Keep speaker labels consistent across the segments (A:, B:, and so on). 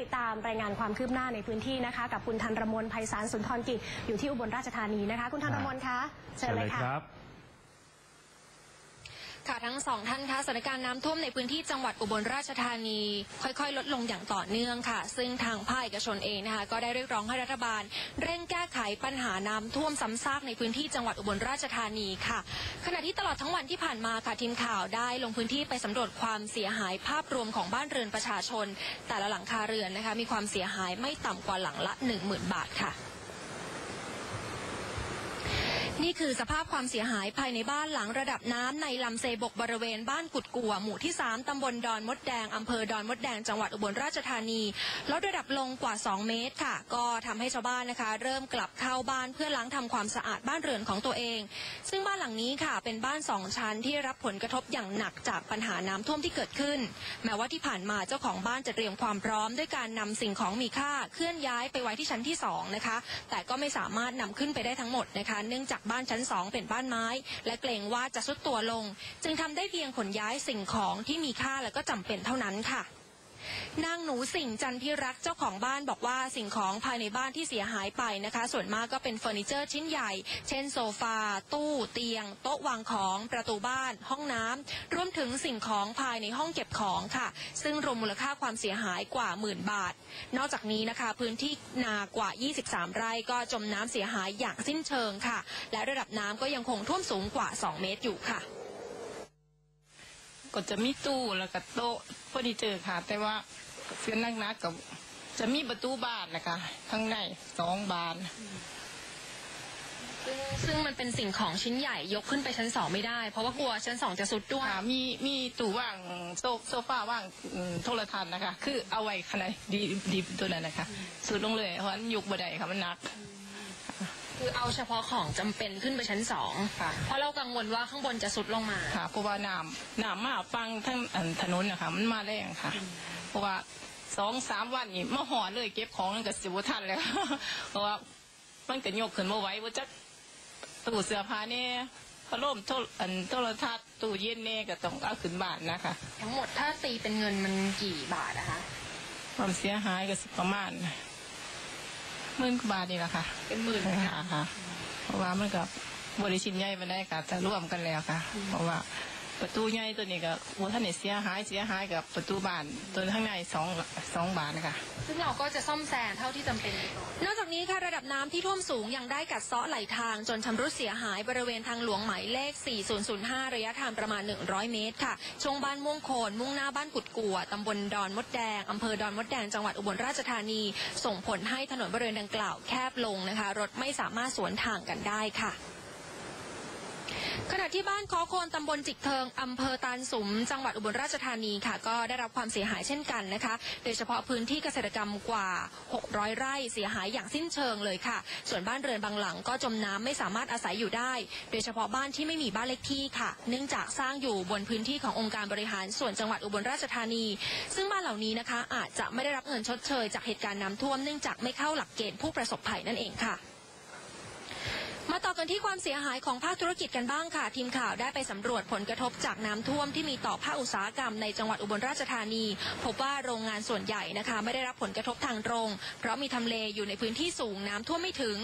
A: ติดตามรายงานความคืบหน้าในพื้นที่นะคะ กับคุณธันรมนไพศารสุนทรกิจอยู่ที่อุบลราชธานีนะคะ คุณธันรมนคะเชิญเลยค่ะ
B: ค่ะทั้งสองท่านคะสถานการณ์น้ำท่วมในพื้นที่จังหวัดอุบลราชธานี ค่อยๆ ลดลงอย่างต่อเนื่องค่ะ ซึ่งทางภาคเอกชนเองนะคะก็ได้เรียกร้องให้รัฐบาล เร่งแก้ไขปัญหาน้ำท่วมซ้ำซากในพื้นที่จังหวัดอุบลราชธานีค่ะ ขณะที่ตลอดทั้งวันที่ผ่านมาค่ะทีมข่าวได้ลงพื้นที่ไปสำรวจความเสียหายภาพรวมของบ้านเรือนประชาชน แต่ละหลังคาเรือนนะคะมีความเสียหายไม่ต่ำกว่าหลังละ 10,000 บาทค่ะ นี่คือสภาพความเสียหายภายในบ้านหลังระดับน้ำในลำเซบกบริเวณบ้านกุดกัวหมู่ที่ 3 ตำบลดอนมดแดง อำเภอดอนมดแดง จังหวัดอุบลราชธานี ลดระดับลงกว่า 2 เมตรค่ะ ก็ทำให้ชาวบ้านนะคะ เริ่มกลับเข้าบ้านเพื่อล้างทำความสะอาดบ้านเรือนของตัวเอง ซึ่งบ้านหลังนี้ค่ะ เป็นบ้านสองชั้นที่รับผลกระทบอย่างหนักจากปัญหาน้ำท่วมที่เกิดขึ้น แม้ว่าที่ผ่านมาเจ้าของบ้านจะเตรียมความพร้อมด้วยการนำสิ่งของมีค่าเคลื่อนย้ายไปไว้ที่ชั้นที่สองนะคะ แต่ก็ไม่สามารถนำขึ้นไปได้ทั้งหมดนะคะ เนื่องจากบ้านชั้นสองเป็นบ้านไม้ และเกรงว่าจะสุดตัวลง จึงทำได้เพียงขนย้ายสิ่งของที่มีค่าและก็จำเป็นเท่านั้นค่ะ นางหนูสิ่งจันทิรักษ์เจ้าของบ้านบอกว่าสิ่งของภายในบ้านที่เสียหายไปนะคะ ส่วนมากก็เป็นเฟอร์นิเจอร์ชิ้นใหญ่ เช่นโซฟา ตู้เตียง โต๊ะวางของ ประตูบ้าน ห้องน้ำรวมถึงสิ่งของภายในห้องเก็บของค่ะ ซึ่งรวมมูลค่าความเสียหายกว่าหมื่นบาท นอกจากนี้นะคะ พื้นที่นากว่า 23 ไร่ก็จมน้ำเสียหายอย่างสิ้นเชิงค่ะ และระดับน้ำก็ยังคงท่วมสูงกว่า 2 เมตรอยู่ค่ะ
C: ก็จะมีตู้แล้วก็โต๊ะเฟอร์นิเจอร์ค่ะ แต่ว่าเสียนักนักๆกับจะมีประตูบ้านนะคะข้างในสองบาน
B: ซึ่งซึ่งมันเป็นสิ่งของชิ้นใหญ่ยกขึ้นไปชั้นสองไม่ได้ เพราะว่ากลัวชั้นสองจะสุดด้วย
C: ค่ะมีมีตู้ว่างโซโซฟาว่างอืมโทรทัศน์นะคะ คือเอาไว้ขนาดดีดีตัวนั้นนะคะ สุดลงเลยเพราะมันยุกบ่ได้ค่ะมันหนัก
B: คือเอาเฉพาะของจำเป็นขึ้นไปชั้นสอง
C: ค่ะ
B: เพราะเรากังวลว่าข้างบนจะสุดลงมา
C: ค่ะเพราะว่าน้ำน้ำมาฟังทั้งอันถนนนะคะมันมาแรงค่ะ เพราะว่าสองสามวันนี่มาหอเลยเก็บของนั่นก็สิบทันเลยเพราะว่ามันก็ยกขึ้นมาไหว้ว่าจะตู้เสื้อผ้าเนี่ยพัดลมโทรอันโทรทัศน์ตู้เย็นเนี่ยก็ต้องเอาขึ้นบ้านนะคะ
B: ทั้งหมดถ้าตีเป็นเงินมันกี่บาทนะคะ
C: ความเสียหายก็สิประมาณ หมื่นกว่าบาทนี่แหละค่ะ
B: เป็นหมื่น
C: ค่ะค่ะ เพราะว่ามันกับบริชิ้นใหญ่มาได้ค่ะแต่ร่วมกันแล้วค่ะ เพราะว่า ประตูใหญ่ตัวนี้ก็วัท่านเนี่ยเสียหายเสียหายกับประตูบ้านตัวข้างในสองสองบานนะคะ
B: ซึ่งเราก็จะซ่อมแซมเท่าที่จำเป็นไปก่อนนอกจากนี้ค่ะระดับน้ำที่ท่วมสูงยังได้กัดเซาะไหล่ทางจนชำรุดเสียหายบริเวณทางหลวงหมายเลข 4005 ระยะทางประมาณ 100 เมตรค่ะ ช่วงบ้านม่วงโคนมุ่งหน้าบ้านกุดกัวตำบลดอนมดแดงอำเภอดอนมดแดงจังหวัดอุบลราชธานี ส่งผลให้ถนนบริเวณดังกล่าวแคบลงนะคะ รถไม่สามารถสวนทางกันได้ค่ะ ขณะที่บ้านคอโคนตำบลจิกเทิงอำเภอตาลสุม จังหวัดอุบลราชธานีค่ะ ก็ได้รับความเสียหายเช่นกันนะคะ โดยเฉพาะพื้นที่เกษตรกรรมกว่า 600 ไร่เสียหายอย่างสิ้นเชิงเลยค่ะ ส่วนบ้านเรือนบางหลังก็จมน้ำไม่สามารถอาศัยอยู่ได้ โดยเฉพาะบ้านที่ไม่มีบ้านเลขที่ค่ะ เนื่องจากสร้างอยู่บนพื้นที่ขององค์การบริหารส่วนจังหวัดอุบลราชธานี ซึ่งบ้านเหล่านี้นะคะ อาจจะไม่ได้รับเงินชดเชย จากเหตุการณ์น้ำท่วมเนื่องจากไม่เข้าหลักเกณฑ์ผู้ประสบภัยนั่นเองค่ะ มาต่อกันที่ความเสียหายของภาคธุรกิจกันบ้างค่ะ ทีมข่าวได้ไปสำรวจผลกระทบจากน้ำท่วมที่มีต่อภาคอุตสาหกรรมในจังหวัดอุบลราชธานี พบว่าโรงงานส่วนใหญ่นะคะ ไม่ได้รับผลกระทบทางตรง เพราะมีทำเลอยู่ในพื้นที่สูงน้ำท่วมไม่ถึง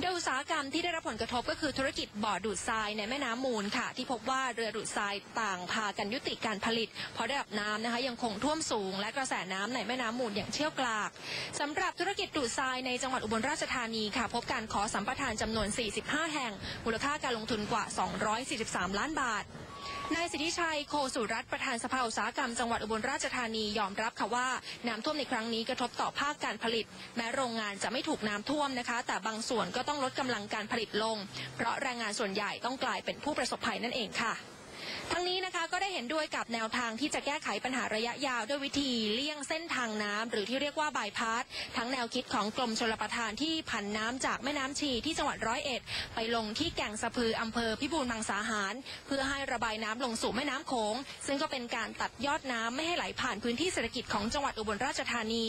B: โดยอุตสาหกรรมที่ได้รับผลกระทบก็คือธุรกิจบ่อดูดทรายในแม่น้ำมูลค่ะ ที่พบว่าเรือดูดทรายต่างพากันยุติการผลิต เพราะระดับน้ำนะคะ ยังคงท่วมสูง และกระแสน้ำในแม่น้ำมูลอย่างเชี่ยวกรากสำหรับธุรกิจดูดทรายในจังหวัดอุบลราชธานีค่ะ พบการขอสัมปทานจำนวน 45แห่ง มูลค่าการลงทุนกว่า 243 ล้านบาทนายสิทธิชัยโคสุรัตน์ประธานสภาอุตสาหกรรมจังหวัดอุบลราชธานียอมรับค่ะว่าน้ำท่วมในครั้งนี้กระทบต่อภาคการผลิต แม้โรงงานจะไม่ถูกน้ำท่วมนะคะ แต่บางส่วนก็ต้องลดกำลังการผลิตลง เพราะแรงงานส่วนใหญ่ต้องกลายเป็นผู้ประสบภัยนั่นเองค่ะ ทั้งนี้นะคะก็ได้เห็นด้วยกับแนวทางที่จะแก้ไขปัญหาระยะยาวด้วยวิธีเลี่ยงเส้นทางน้ำหรือที่เรียกว่าบายพาสทั้งแนวคิดของกรมชลประทานที่ผันน้ำจากแม่น้ำชีที่จังหวัดร้อยเอ็ด ไปลงที่แก่งสะพืออำเภอพิบูลมังสาหาร เพื่อให้ระบายน้ำลงสู่แม่น้ำโขงซึ่งก็เป็นการตัดยอดน้ำไม่ให้ไหลผ่านพื้นที่เศรษฐกิจของจังหวัดอุบลราชธานี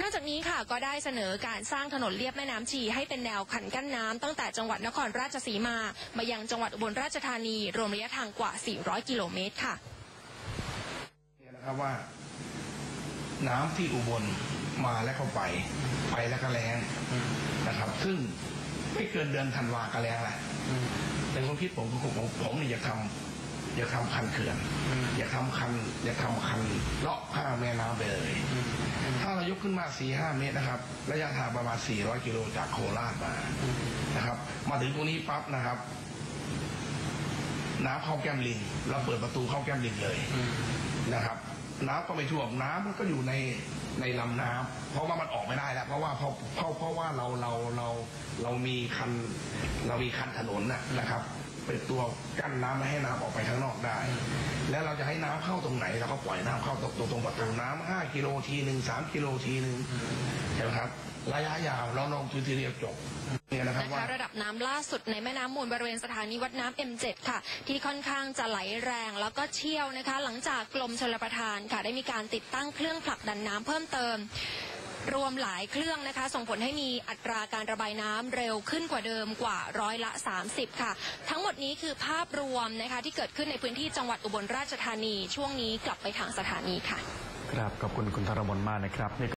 B: นอกจากนี้ค่ะก็ได้เสนอการสร้างถนนเลียบแม่น้ำชีให้เป็นแนวขันกั้นน้ำตั้งแต่จังหวัดนครราชสีมามายังจังหวัดอุบลราชธานีรวมระยะทางกว่า400 กิโลเมตรค่ะ
D: เนี่ยนะครับว่า น้ำที่อุบลมาแล้วก็ไป ไปแล้วก็แรงนะครับ ซึ่งไม่เกินเดือนธันวาก็แรงแหละในความคิดผมผมผมผมนี่อยากทำอยากทำคันเขื่อนอยากทำคันอยากทำคันเลาะข้ามแม่น้ำไปเลย ถ้าเรายกขึ้นมา4ีห้าเมตรนะครับ ระยะทางประมาณ400กิโลจากโคราชมานะครับ มาถึงตรงนี้ปั๊บนะครับ น้ำเข้าแก้มลิงเราเปิดประตูเข้าแก้มลิงเลยนะครับ น้ำก็ไม่ท่วมน้ำมันก็อยู่ในในลำน้ำเพราะว่ามันออกไม่ได้แล้วเพราะว่าเพราะเพราะเพราะว่าเราเราเราเรามีคันเรามีคันถนนน่ะนะครับเป็นตัวกั้นน้ำไม่ให้น้ำออกไปข้างนอกได้ แล้วเราจะให้น้ำเข้าตรงไหนเราก็ปล่อยน้ำเข้าตรงตรงตรงประตูน้ำห้ากิโลทีหนึ่งสามกิโลทีหนึ่งใช่ไหมครับ ระยะยาวเราลงทุนทีเดียวจบเนี่ยนะครับ
B: นะ
D: ว่า
B: คะระดับน้ำล่าสุดในแม่น้ำมูลบริเวณสถานีวัดน้ำ M7 ค่ะ ที่ค่อนข้างจะไหลแรงแล้วก็เชี่ยวนะคะ หลังจากกรมชลประทานค่ะ ได้มีการติดตั้งเครื่องผลักดันน้ำเพิ่มเติม รวมหลายเครื่องนะคะ ส่งผลให้มีอัตราการระบายน้ำเร็วขึ้นกว่าเดิมกว่าร้อยละ 30 ค่ะ ทั้งหมดนี้คือภาพรวมนะคะ ที่เกิดขึ้นในพื้นที่จังหวัดอุบลราชธานี ช่วงนี้กลับไปทางสถานีค่ะ
E: ครับขอบคุณคุณธรมนมากนะครับนี่